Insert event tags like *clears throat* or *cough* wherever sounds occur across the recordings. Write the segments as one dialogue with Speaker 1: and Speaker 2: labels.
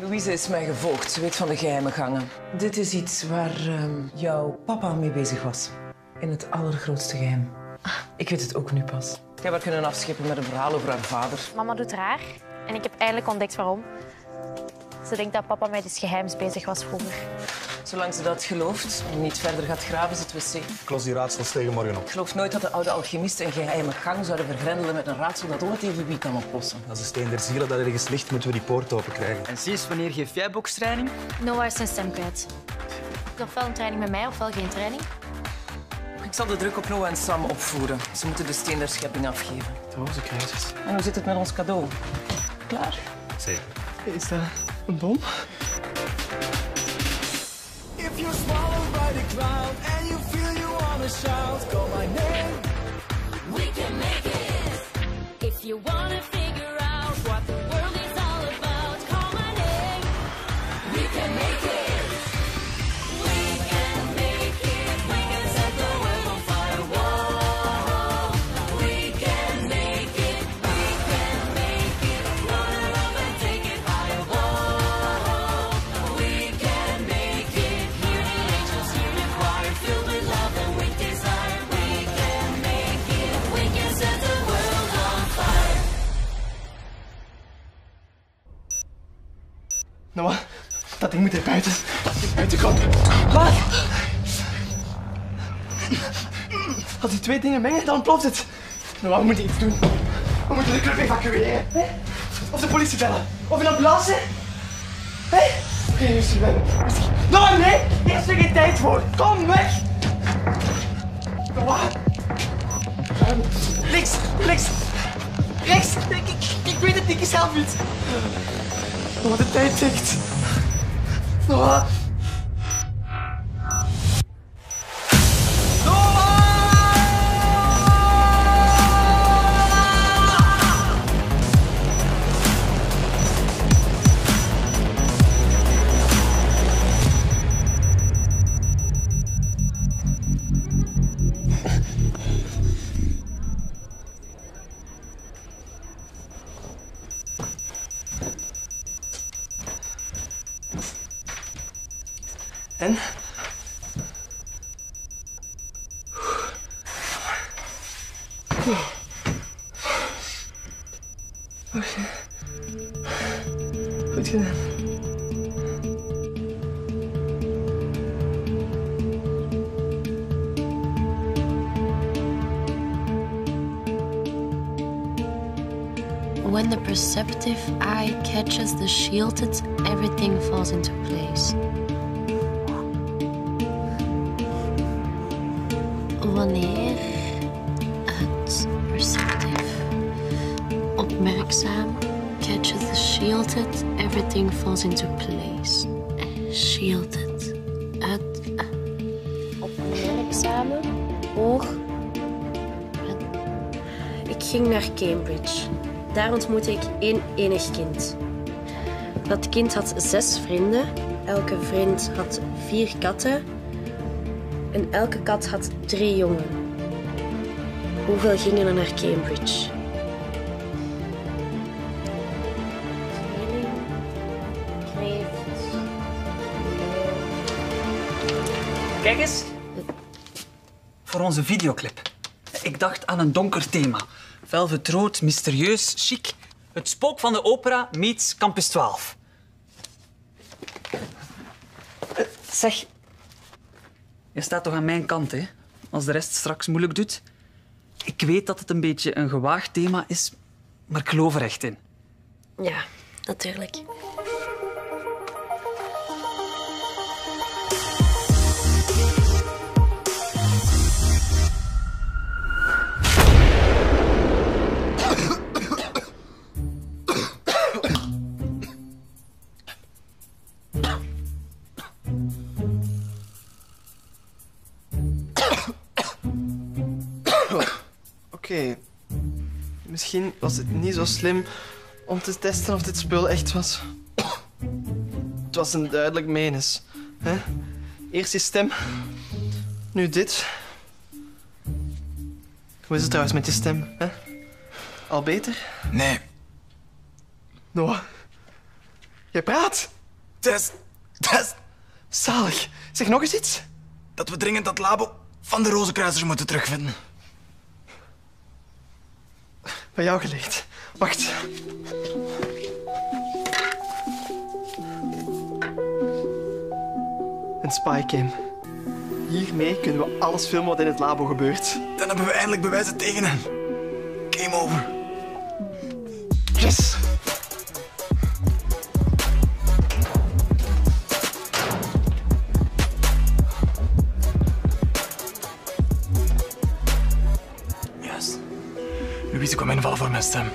Speaker 1: Louise is mij gevolgd. Ze weet van de geheime gangen. Dit is iets waar ehm, jouw papa mee bezig was. In het allergrootste geheim. Ik weet het ook nu pas. Ik heb haar kunnen afschepen met een verhaal over haar vader.
Speaker 2: Mama doet raar. En ik heb eindelijk ontdekt waarom. Ze denkt dat papa met iets geheims bezig was vroeger.
Speaker 1: Zolang ze dat gelooft en niet verder gaat graven, is het wc.
Speaker 3: Ik los die raadsels tegen morgen op.
Speaker 1: Ik geloof nooit dat de oude alchemisten een geheime gang zouden vergrendelen met een raadsel dat ooit even wie kan oplossen.
Speaker 3: Als de steen der zielen dat ergens ligt, moeten we die poort open krijgen.
Speaker 4: En sinds wanneer geef jij bokstraining?
Speaker 2: Noah is zijn stem kwijt. Ofwel een training met mij, ofwel geen training.
Speaker 1: Ik zal de druk op Noah en Sam opvoeren. Ze moeten de steen der schepping afgeven.
Speaker 3: Roze kruisjes.
Speaker 1: En hoe zit het met ons cadeau? Klaar?
Speaker 3: Zeker.
Speaker 1: Is dat een bom?
Speaker 5: You're swallowed by the crowd and you feel you wanna shout, call my name.
Speaker 6: We can make it. If you wanna
Speaker 7: Noah, dat ding moet er buiten. Buiten komen. Wat? Als die twee dingen mengen, dan ontploft het. Noah, we moeten iets doen. We moeten de club evacueren. Hè? Of de politie bellen. Of een ambulance. Hé? Oké, rustig. Noah, nee! Hier is er geen tijd voor. Kom, weg! Noah. Links, links. Rechts. Ik, ik, ik weet het niet, zelf niet. Noah, de tijd tikt. Gedaan.
Speaker 8: When the perceptive eye catches the shielded, everything falls into place. Wanneer het perceptive opmerkzaam catches the shielded, everything falls into place. Shielded. Het opmerkzame oog. Ik ging naar Cambridge. Daar ontmoette ik één enig kind. Dat kind had zes vrienden. Elke vriend had vier katten. En elke kat had drie jongen. Hoeveel gingen er naar Cambridge?
Speaker 4: Kijk eens. Voor onze videoclip. Ik dacht aan een donker thema. Velvet rood, mysterieus, chic. Het spook van de opera meets Campus 12. Eh, Zeg, je staat toch aan mijn kant, hè? Als de rest straks moeilijk doet. Ik weet dat het een beetje een gewaagd thema is, maar ik geloof er echt in.
Speaker 8: Ja, natuurlijk.
Speaker 7: Was het niet zo slim om te testen of dit spul echt was. Het was een duidelijk menis. Hè? Eerst die stem, nu dit. Hoe is het trouwens met je stem? Hè? Al beter?
Speaker 9: Nee,
Speaker 7: Noah. Jij praat.
Speaker 3: Tess, Tess,
Speaker 7: Zalig. Zeg nog eens iets.
Speaker 3: dat we dringend dat labo van de Rozenkruisers moeten terugvinden.
Speaker 7: Bij jou geleerd. Wacht. Een spycam. Hiermee kunnen we alles filmen wat in het labo gebeurt.
Speaker 3: Dan hebben we eindelijk bewijzen tegen hen. Game over.
Speaker 7: Yes!
Speaker 3: Kwam invallen voor mijn stem.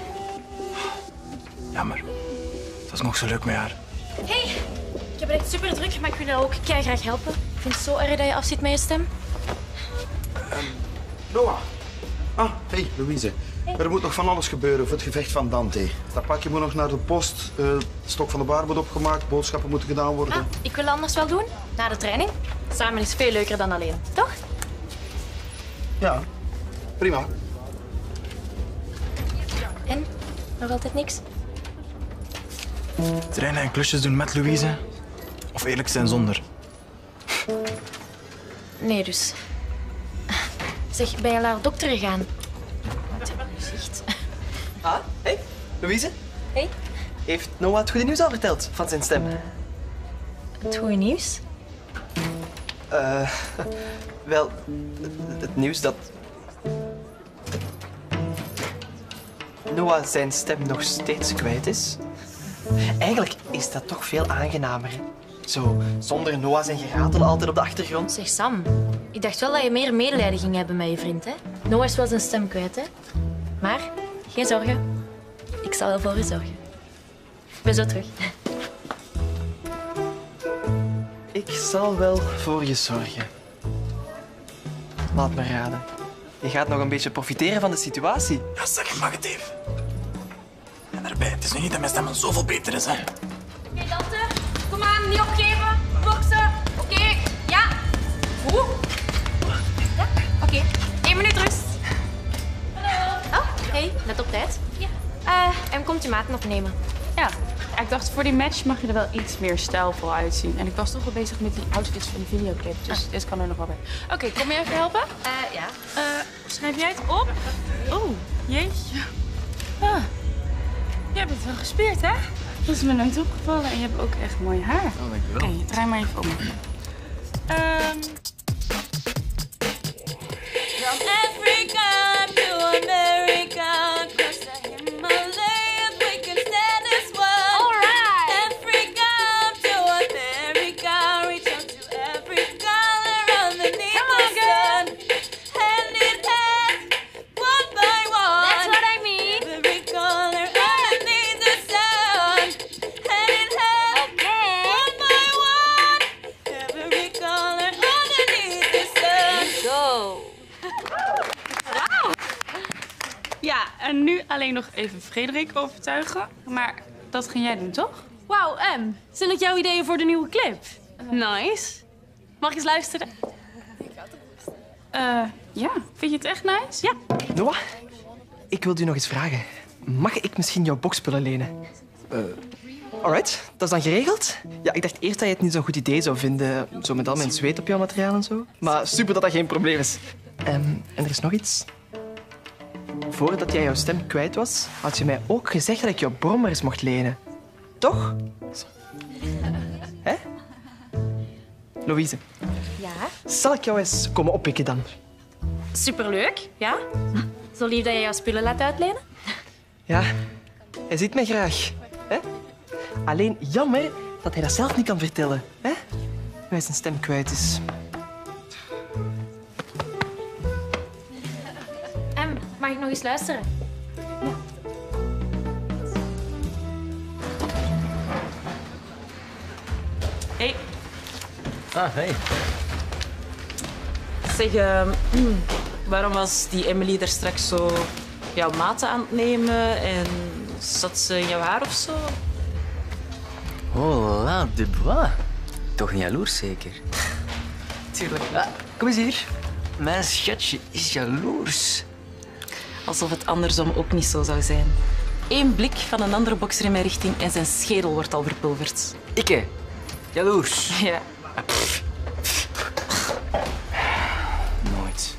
Speaker 3: Jammer. Het was nog zo leuk met haar.
Speaker 2: Hey, ik heb het echt super druk, maar ik wil jou ook kei graag helpen. Ik vind het zo erg dat je afziet met je stem.
Speaker 9: Noah. Ah, hey, Louise. Er moet nog van alles gebeuren voor het gevecht van Dante. Dat pakje moet nog naar de post, eh, de stok van de bar wordt opgemaakt, boodschappen moeten gedaan worden.
Speaker 2: Ah, ik wil anders wel doen, na de training. Samen is veel leuker dan alleen, toch?
Speaker 9: Ja, prima.
Speaker 2: Nog altijd niks?
Speaker 3: Trainen en klusjes doen met Louise. Of eerlijk zijn zonder.
Speaker 2: Nee, dus. Zeg, ben je naar de dokter gegaan? Wat heb je gezicht?
Speaker 7: Ah, hey, Louise.
Speaker 2: Hey.
Speaker 7: Heeft Noah het goede nieuws al verteld van zijn stem?
Speaker 2: Het goede nieuws?
Speaker 7: Eh, *laughs* wel, het nieuws dat... Noah zijn stem nog steeds kwijt is. Eigenlijk is dat toch veel aangenamer. hè? Zo, zonder Noah zijn geratel altijd op de achtergrond.
Speaker 2: Zeg Sam, ik dacht wel dat je meer medelijden ging hebben met je vriend, hè? Noah is wel zijn stem kwijt, hè? Maar, geen zorgen. Ik zal wel voor je zorgen. Ik ben zo terug.
Speaker 7: Ik zal wel voor je zorgen. Laat me raden. Je gaat nog een beetje profiteren van de situatie.
Speaker 3: Ja, zeg, ik mag het even. En daarbij, het is nu niet dat mijn stem zoveel beter is, hè.
Speaker 2: Oké, Dante. Kom aan, niet opgeven. Boksen. Oké, ja. Oeh. Ja, oké. Eén minuut rust. Hallo. Oh, hey, net op tijd. Ja. Eh, en komt je maten opnemen?
Speaker 10: Ja. Ja, ik dacht voor die match mag je er wel iets meer stijlvol uitzien. En ik was toch wel bezig met die outfits van die videoclip. Dus dit kan er nog wel bij. Oké, kom je even helpen?
Speaker 2: Eh, ja.
Speaker 10: Eh, schrijf jij het op? Oh, jeetje. Ah. Jij bent wel gespierd, hè? Dat is me nooit opgevallen. En je hebt ook echt mooi haar.
Speaker 3: Oh, dankjewel.
Speaker 10: Oké, draai maar even om. Ehm
Speaker 6: From
Speaker 10: en nu alleen nog even Frederik overtuigen. Maar dat ging jij doen, toch?
Speaker 11: Wauw, Em. Zijn dat jouw ideeën voor de nieuwe clip? Nice. Mag ik eens luisteren?
Speaker 10: Eh, ja. Vind je het echt nice?
Speaker 11: Ja.
Speaker 7: Noah, ik wilde u nog eens vragen. Mag ik misschien jouw bokspullen lenen? Eh, alright, dat is dan geregeld? Ja, ik dacht eerst dat je het niet zo'n goed idee zou vinden. Zo met al mijn zweet op jouw materiaal en zo. Maar super dat dat geen probleem is. Ehm, en er is nog iets. Voordat jij jouw stem kwijt was, had je mij ook gezegd dat ik jouw brommers mocht lenen. Toch? Hè? Louise,
Speaker 2: Ja.
Speaker 7: zal ik jou eens komen oppikken dan?
Speaker 2: Superleuk, ja. Zo lief dat je jouw spullen laat uitlenen.
Speaker 7: Ja, hij ziet mij graag. Hè? Alleen jammer dat hij dat zelf niet kan vertellen. Hè? Nu hij zijn stem kwijt is.
Speaker 2: Nog eens luisteren?
Speaker 10: Hey.
Speaker 12: Ah, hey.
Speaker 1: Zeg, ehm, *clears throat* waarom was die Emily er straks zo jouw maten aan het nemen en zat ze in jouw haar of zo?
Speaker 12: Oh la, Dubois. Toch niet jaloers, zeker? *laughs*
Speaker 1: Tuurlijk.
Speaker 12: Ah, kom eens hier. Mijn schatje is jaloers.
Speaker 1: Alsof het andersom ook niet zo zou zijn.
Speaker 11: Eén blik van een andere bokser in mijn richting en zijn schedel wordt al verpulverd.
Speaker 13: Ikke, jaloers.
Speaker 11: Ja.
Speaker 13: Nooit.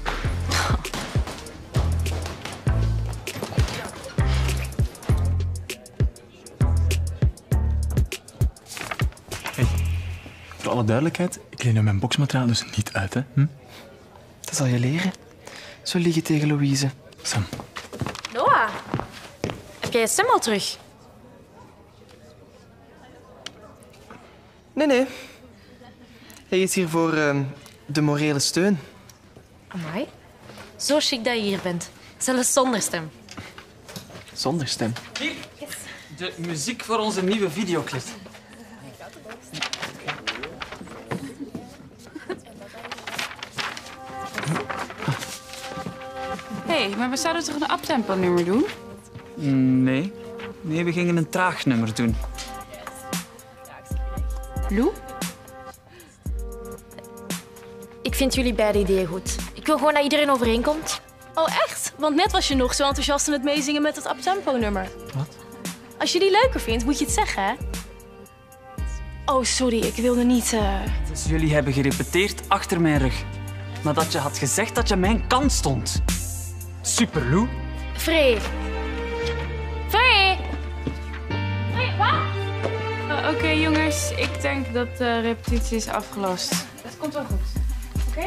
Speaker 3: Voor alle duidelijkheid, ik leen mijn boksmateriaal dus niet uit, hè? Hm?
Speaker 7: Dat zal je leren. Zo liegen tegen Louise.
Speaker 3: Sam.
Speaker 2: Noah, heb jij stem al terug?
Speaker 7: Nee, nee. Hij is hier voor ehm, de morele steun.
Speaker 2: Amai. Zo chic dat je hier bent. Zelfs zonder stem.
Speaker 7: Zonder stem.
Speaker 4: Hier, de muziek voor onze nieuwe videoclip.
Speaker 10: Maar we zouden toch een uptempo-nummer doen?
Speaker 4: Nee. Nee, we gingen een traag nummer doen.
Speaker 2: Lou? Ik vind jullie beide ideeën goed. Ik wil gewoon dat iedereen overeenkomt.
Speaker 11: Oh, echt? Want net was je nog zo enthousiast aan het meezingen met het uptempo-nummer. Wat? Als je die leuker vindt, moet je het zeggen, hè? Oh, sorry, ik wilde niet... eh,
Speaker 4: Dus jullie hebben gerepeteerd achter mijn rug. Nadat je had gezegd dat je mijn kant stond. Super, Lou.
Speaker 2: Free. Free!
Speaker 10: Free, wat? Oké, jongens. Ik denk dat de repetitie is afgelost. Het komt wel goed. Oké?